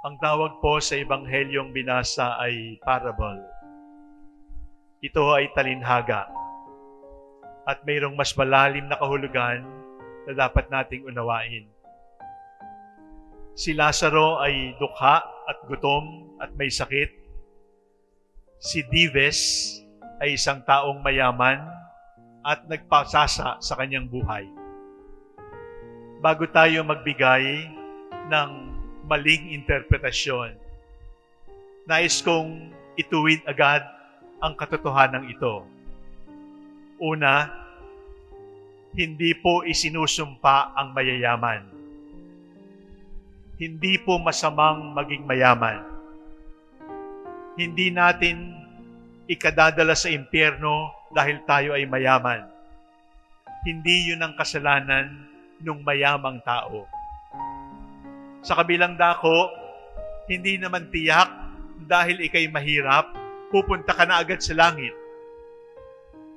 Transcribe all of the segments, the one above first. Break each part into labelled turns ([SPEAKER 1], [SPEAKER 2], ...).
[SPEAKER 1] Ang tawag po sa ebanghelyong binasa ay parable. Ito ay talinhaga at mayroong mas malalim na kahulugan na dapat nating unawain. Si Lazaro ay dukha at gutom at may sakit. Si Dives ay isang taong mayaman at nagpasasa sa kanyang buhay. Bago tayo magbigay ng maling interpretasyon, nais kong ituwid agad ang katotohanan ito. Una, hindi po isinusumpa ang mayayaman. Hindi po masamang maging mayaman. Hindi natin ikadadala sa impyerno dahil tayo ay mayaman. Hindi yun ang kasalanan ng mayamang tao. Sa kabilang dako, hindi naman tiyak dahil ikay mahirap, pupunta ka na agad sa langit.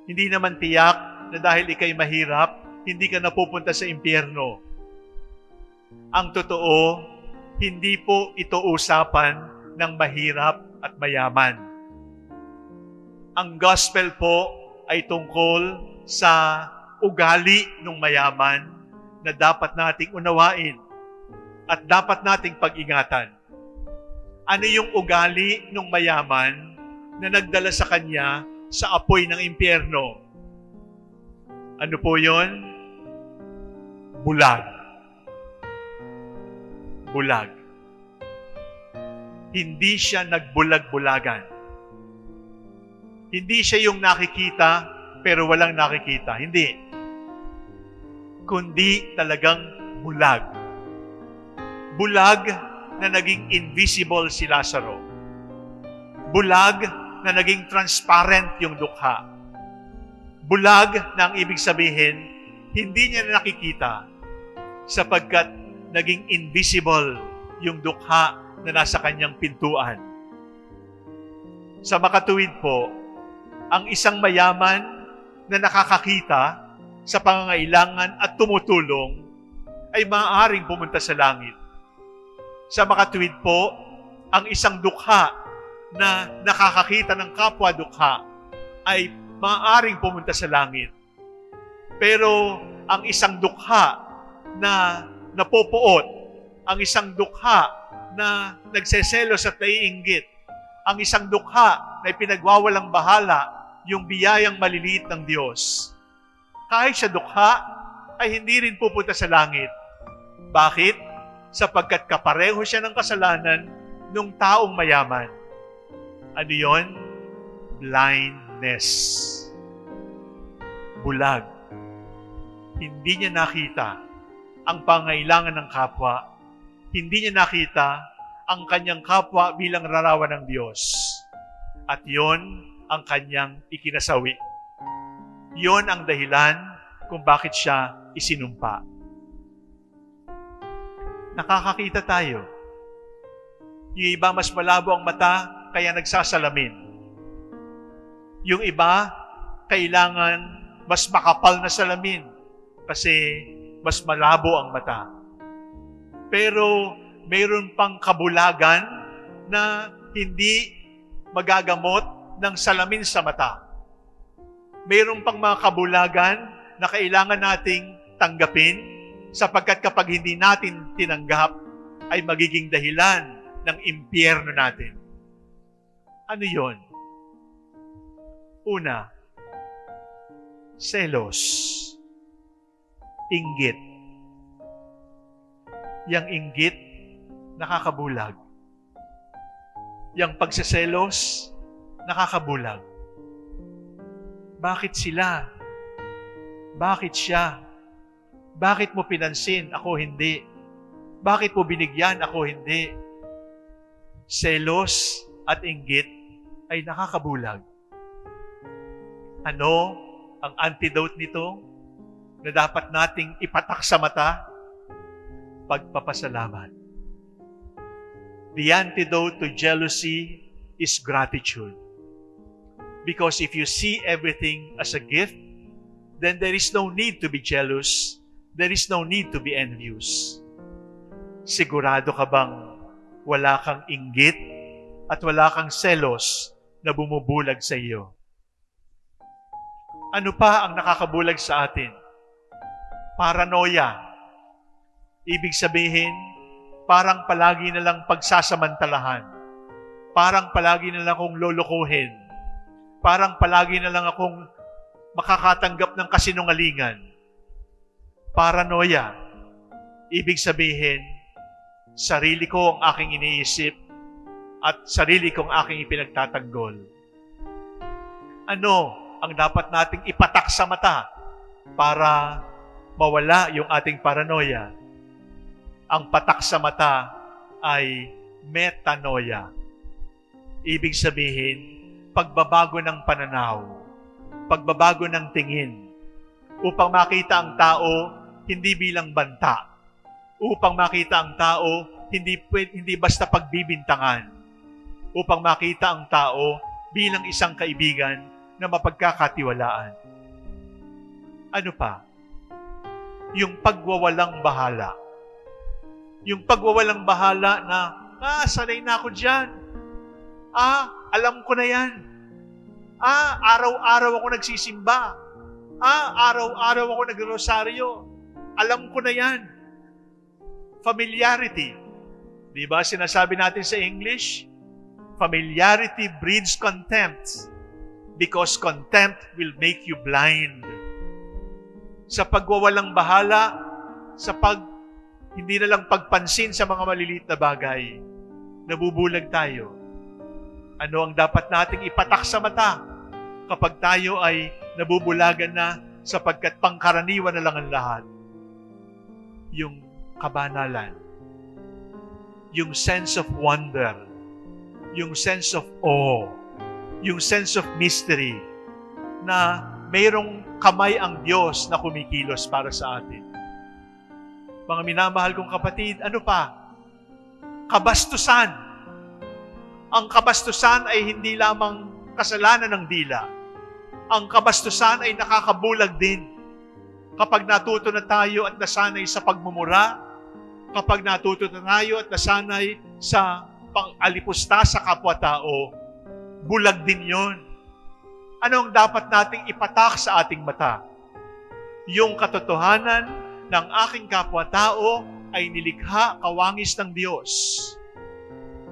[SPEAKER 1] Hindi naman tiyak na dahil ikay mahirap, hindi ka napupunta sa impyerno. Ang totoo, hindi po ito usapan ng mahirap at mayaman. Ang gospel po ay tungkol sa ugali ng mayaman na dapat nating unawain at dapat nating pag-ingatan. Ano yung ugali ng mayaman na nagdala sa kanya sa apoy ng impyerno? Ano po yon? Bulag. Bulag. Hindi siya nagbulag-bulagan. Hindi siya yung nakikita pero walang nakikita. Hindi. Kundi talagang bulag. Bulag na naging invisible si Lazaro. Bulag na naging transparent yung dukha. Bulag na ang ibig sabihin, hindi niya nakikita sapagkat naging invisible yung dukha na nasa kanyang pintuan. Sa makatuwid po, ang isang mayaman na nakakakita sa pangangailangan at tumutulong ay maaaring pumunta sa langit. Sa makatuwid po, ang isang dukha na nakakakita ng kapwa dukha ay maaaring pumunta sa langit. Pero ang isang dukha na napopoot, ang isang dukha na nagseselos at naiinggit, ang isang dukha na pinagwawalang bahala yung biyayang maliliit ng Diyos. Kahit siya dukha, ay hindi rin pupunta sa langit. Bakit? Sapagkat kapareho siya ng kasalanan ng taong mayaman. Ano yon? Blindness. Bulag. Hindi niya nakita ang pangailangan ng kapwa. Hindi niya nakita ang kanyang kapwa bilang rarawan ng Diyos. At yon ang kanyang ikinasawi. Yon ang dahilan kung bakit siya isinumpa. Nakakakita tayo. Yung iba mas malabo ang mata, kaya nagsasalamin. Yung iba, kailangan mas makapal na salamin kasi mas malabo ang mata. Pero mayroon pang kabulagan na hindi magagamot ng salamin sa mata. Mayroon pang mga kabulagan na kailangan nating tanggapin sapagkat kapag hindi natin tinanggap, ay magiging dahilan ng impyerno natin. Ano yon? Una, selos. Inggit. Yang inggit, nakakabulag. Yang pagseselos, nakakabulag. Bakit sila? Bakit siya? Bakit mo pinansin? Ako hindi. Bakit mo binigyan? Ako hindi. Selos at inggit ay nakakabulag. Ano ang antidote nito na dapat nating ipatak sa mata? Pagpapasalamat. The antidote to jealousy is gratitude. Because if you see everything as a gift, then there is no need to be jealous. There is no need to be envious. Sigurado ka bang wala kang inggit at wala kang selos na bumubulag sa iyo. Ano pa ang nakakabulag sa atin? Paranoia. Ibig sabihin, parang palagi na lang pagsasamantalahan. Parang palagi na lang akong lolokohin. Parang palagi na lang akong makakatanggap ng kasinungalingan. Paranoia. Ibig sabihin, sarili ko ang aking iniisip at sarili kong aking ipinagtatanggol. Ano ang dapat nating ipatak sa mata para mawala yung ating paranoia? Ang patak sa mata ay metanoia. Ibig sabihin, pagbabago ng pananaw, pagbabago ng tingin, upang makita ang tao hindi bilang banta, upang makita ang tao hindi, hindi basta pagbibintangan, upang makita ang tao bilang isang kaibigan na mapagkakatiwalaan. Ano pa? Yung pagwawalang bahala. Yung pagwawalang bahala na, ah, sanay na ako dyan. Ah, alam ko na yan. Ah, araw-araw ako nagsisimba. Ah, araw-araw ako nagrosaryo. Alam ko na yan. Familiarity. Di ba sinasabi natin sa English? Familiarity breeds contempt because contempt will make you blind. Sa pagwawalang bahala, sa pag hindi na lang pagpansin sa mga maliliit na bagay, nabubulag tayo. Ano ang dapat nating ipatak sa mata kapag tayo ay nabubulagan na sapagkat pangkaraniwan na lang ang lahat? Yung kabanalan, yung sense of wonder, yung sense of awe, yung sense of mystery na mayroong kamay ang Diyos na kumikilos para sa atin. Mga minamahal kong kapatid, ano pa? Kabastusan. Ang kabastusan ay hindi lamang kasalanan ng dila. Ang kabastusan ay nakakabulag din. Kapag natuto na tayo at nasanay sa pagmumura, kapag natuto na tayo at nasanay sa pang-alipusta sa kapwa-tao, bulag din yon. Ano ang dapat nating ipatak sa ating mata? Yung katotohanan ng aking kapwa-tao ay nilikha kawangis ng Diyos.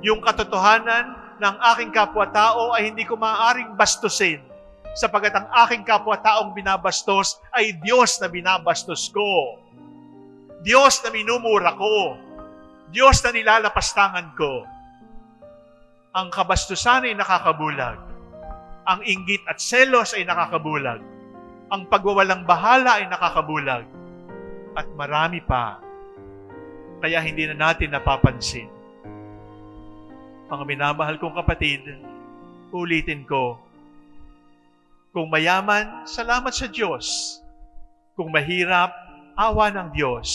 [SPEAKER 1] Yung katotohanan ng aking kapwa-tao ay hindi ko maaaring bastusin sapagat ang aking kapwa-taong binabastos ay Diyos na binabastos ko. Diyos na minumura ko. Diyos na nilalapastangan ko. Ang kabastusan ay nakakabulag. Ang inggit at selos ay nakakabulag. Ang pagwawalang bahala ay nakakabulag. At marami pa. Kaya hindi na natin napapansin. Mga minamahal kong kapatid, ulitin ko, kung mayaman, salamat sa Diyos. Kung mahirap, awa ng Diyos.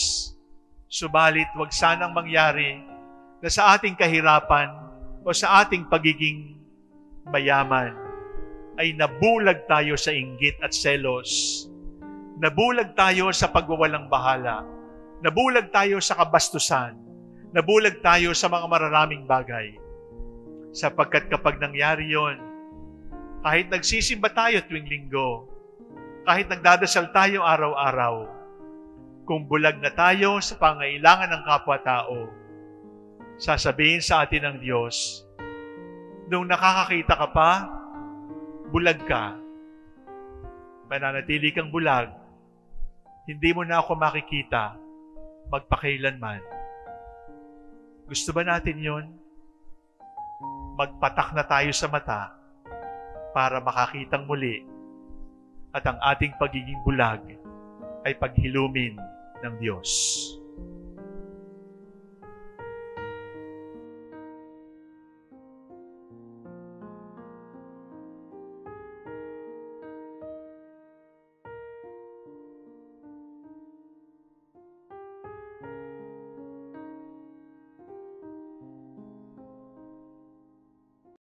[SPEAKER 1] Subalit, wag sanang mangyari na sa ating kahirapan, o sa ating pagiging mayaman ay nabulag tayo sa inggit at selos. Nabulag tayo sa pagwawalang bahala. Nabulag tayo sa kabastusan. Nabulag tayo sa mga mararaming bagay. Sapagkat kapag nangyari yon, kahit nagsisimba tayo tuwing linggo, kahit nagdadasal tayo araw-araw, kung bulag na tayo sa pangailangan ng kapwa-tao, sasabihin sa atin ng Diyos, nung nakakakita ka pa, bulag ka, mananatili kang bulag, hindi mo na ako makikita magpakailanman. Gusto ba natin yon? Magpatak na tayo sa mata para makakitang muli at ang ating pagiging bulag ay paghilumin ng Diyos.